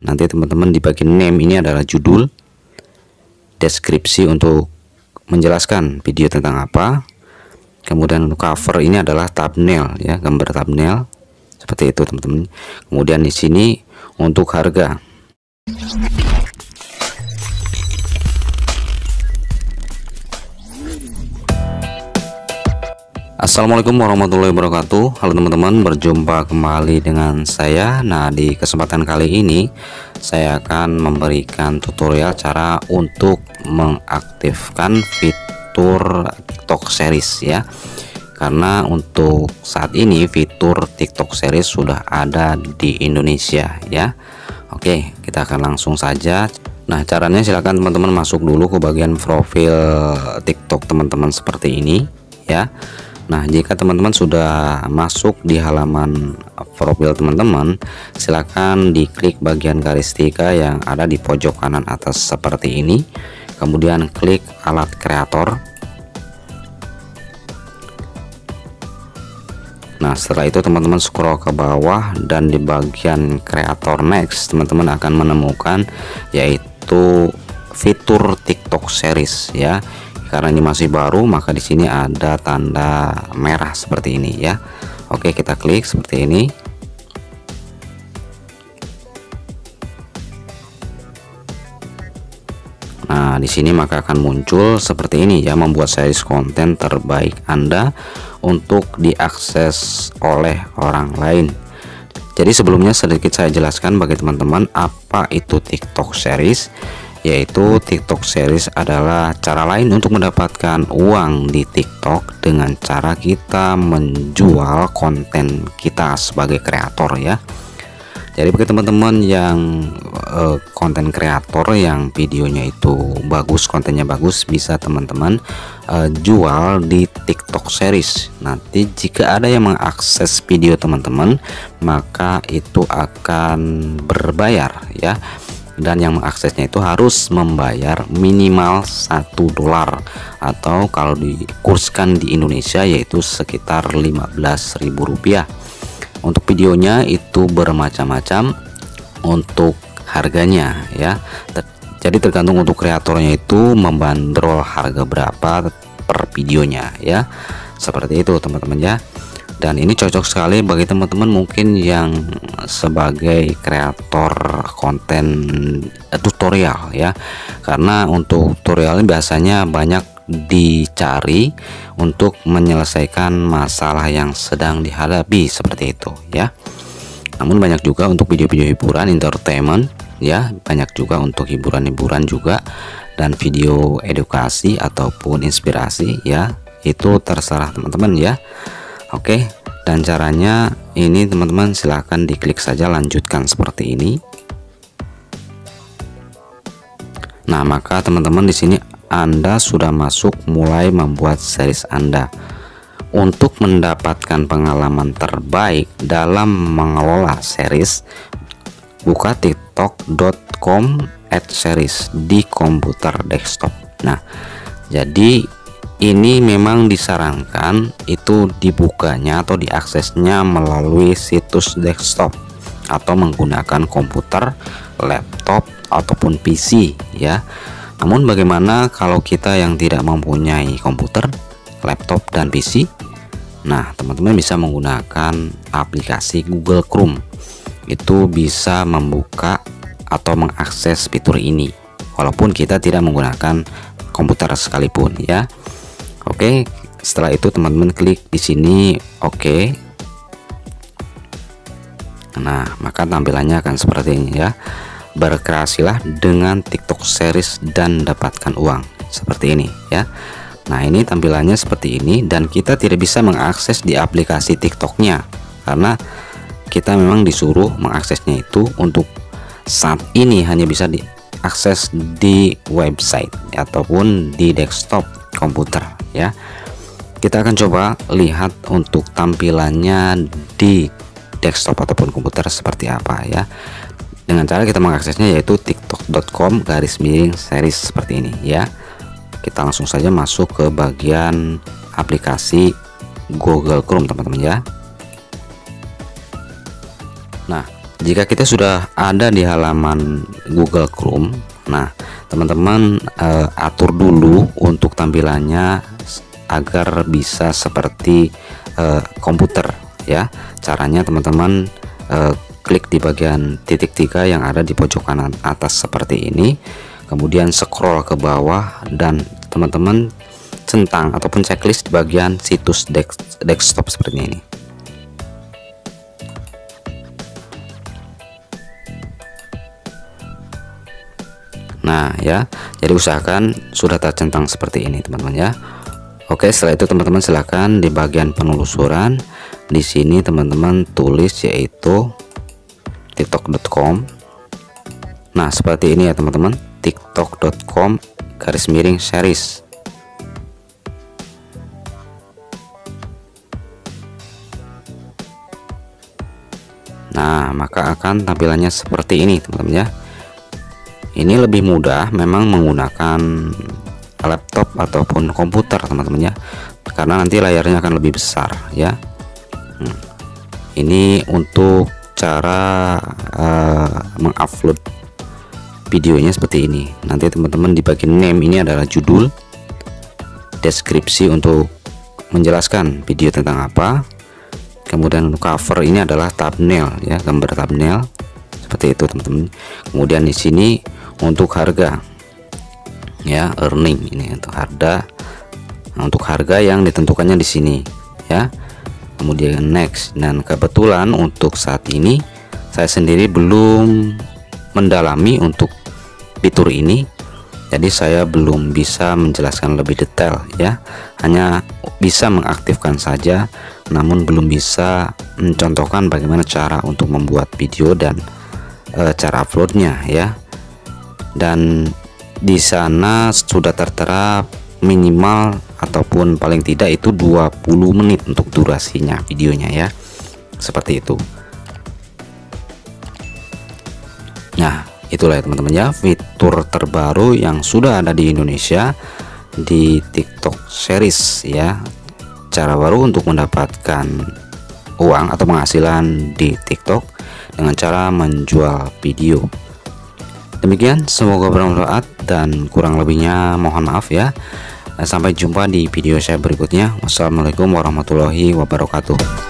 nanti teman-teman di bagian name. Ini adalah judul deskripsi untuk menjelaskan video tentang apa. Kemudian untuk cover ini adalah thumbnail ya gambar thumbnail. Seperti itu teman-teman. Kemudian di sini untuk harga Assalamualaikum warahmatullahi wabarakatuh. Halo teman-teman berjumpa kembali dengan saya. Nah di kesempatan kali ini Saya akan memberikan tutorial cara untuk mengaktifkan fitur TikTok series ya. Karena untuk saat ini fitur TikTok series sudah ada di Indonesia ya. Oke kita akan langsung saja. Nah caranya silahkan teman-teman masuk dulu ke bagian profil TikTok teman-teman seperti ini ya Nah, jika teman-teman sudah masuk di halaman profil teman-teman, silakan diklik bagian garis tiga yang ada di pojok kanan atas seperti ini. Kemudian klik alat kreator. Nah, setelah itu teman-teman scroll ke bawah dan di bagian kreator next, teman-teman akan menemukan yaitu fitur TikTok series ya karena ini masih baru maka di sini ada tanda merah seperti ini ya. Oke kita klik seperti ini. Nah, di sini maka akan muncul seperti ini ya, membuat series konten terbaik Anda untuk diakses oleh orang lain. Jadi sebelumnya sedikit saya jelaskan bagi teman-teman apa itu TikTok series yaitu TikTok series adalah cara lain untuk mendapatkan uang di TikTok dengan cara kita menjual konten kita sebagai kreator ya. Jadi bagi teman-teman yang uh, konten kreator yang videonya itu bagus, kontennya bagus, bisa teman-teman uh, jual di TikTok series. Nanti jika ada yang mengakses video teman-teman, maka itu akan berbayar ya dan yang mengaksesnya itu harus membayar minimal satu dolar. Atau kalau dikurskan di Indonesia yaitu sekitar 15.000 rupiah. Untuk videonya itu bermacam-macam untuk harganya ya. Jadi tergantung untuk kreatornya itu membandrol harga berapa per videonya ya. Seperti itu teman-teman ya. Dan ini cocok sekali bagi teman-teman mungkin yang sebagai kreator konten tutorial ya. Karena untuk tutorial ini biasanya banyak dicari untuk menyelesaikan masalah yang sedang dihadapi seperti itu ya. Namun banyak juga untuk video-video hiburan entertainment ya. Banyak juga untuk hiburan-hiburan juga dan video edukasi ataupun inspirasi ya. Itu terserah teman-teman ya. Oke dan caranya ini teman-teman silahkan diklik saja lanjutkan seperti ini Nah maka teman-teman di sini Anda sudah masuk mulai membuat series Anda. Untuk mendapatkan pengalaman terbaik dalam mengelola series buka tiktok.com at series di komputer desktop. Nah jadi ini memang disarankan itu dibukanya atau diaksesnya melalui situs desktop atau menggunakan komputer, laptop ataupun PC ya. Namun bagaimana kalau kita yang tidak mempunyai komputer, laptop dan PC? Nah, teman-teman bisa menggunakan aplikasi Google Chrome. Itu bisa membuka atau mengakses fitur ini walaupun kita tidak menggunakan komputer sekalipun ya. Oke, setelah itu teman-teman klik di sini oke. Nah, maka tampilannya akan seperti ini ya. Berkreasilah dengan TikTok series dan dapatkan uang. Seperti ini ya. Nah, ini tampilannya seperti ini dan kita tidak bisa mengakses di aplikasi TikToknya karena kita memang disuruh mengaksesnya itu untuk saat ini hanya bisa diakses di website ataupun di desktop komputer ya. Kita akan coba lihat untuk tampilannya di desktop ataupun komputer seperti apa ya dengan cara kita mengaksesnya yaitu tiktok.com garis miring series seperti ini ya. Kita langsung saja masuk ke bagian aplikasi Google Chrome teman-teman ya. Nah jika kita sudah ada di halaman Google Chrome nah teman-teman uh, atur dulu untuk tampilannya agar bisa seperti uh, komputer ya. Caranya teman-teman uh, klik di bagian titik tiga yang ada di pojok kanan atas seperti ini. Kemudian scroll ke bawah dan teman-teman centang ataupun checklist di bagian situs desktop seperti ini. Nah ya. Jadi usahakan sudah tercentang seperti ini teman-teman ya. Oke setelah itu teman-teman silahkan di bagian penelusuran. Di sini teman-teman tulis yaitu tiktok.com Nah seperti ini ya teman-teman. tiktok.com garis miring series. Nah maka akan tampilannya seperti ini teman-teman ya. Ini lebih mudah memang menggunakan laptop ataupun komputer teman-teman ya. Karena nanti layarnya akan lebih besar ya. Hmm. ini untuk cara uh, mengupload videonya seperti ini. Nanti teman-teman di bagian name ini adalah judul deskripsi untuk menjelaskan video tentang apa. Kemudian cover ini adalah thumbnail ya gambar thumbnail. Seperti itu teman-teman. Kemudian di sini untuk harga ya earning ini untuk harga untuk harga yang ditentukannya di sini ya kemudian next. Dan kebetulan untuk saat ini saya sendiri belum mendalami untuk fitur ini. Jadi saya belum bisa menjelaskan lebih detail ya. Hanya bisa mengaktifkan saja namun belum bisa mencontohkan bagaimana cara untuk membuat video dan e, cara uploadnya ya. Dan di sana sudah tertera minimal ataupun paling tidak itu 20 menit untuk durasinya videonya ya. Seperti itu. Nah itulah ya teman-teman ya fitur terbaru yang sudah ada di Indonesia di TikTok series ya. Cara baru untuk mendapatkan uang atau penghasilan di TikTok dengan cara menjual video. Demikian, semoga bermanfaat dan kurang lebihnya mohon maaf ya. Sampai jumpa di video saya berikutnya. Wassalamualaikum warahmatullahi wabarakatuh.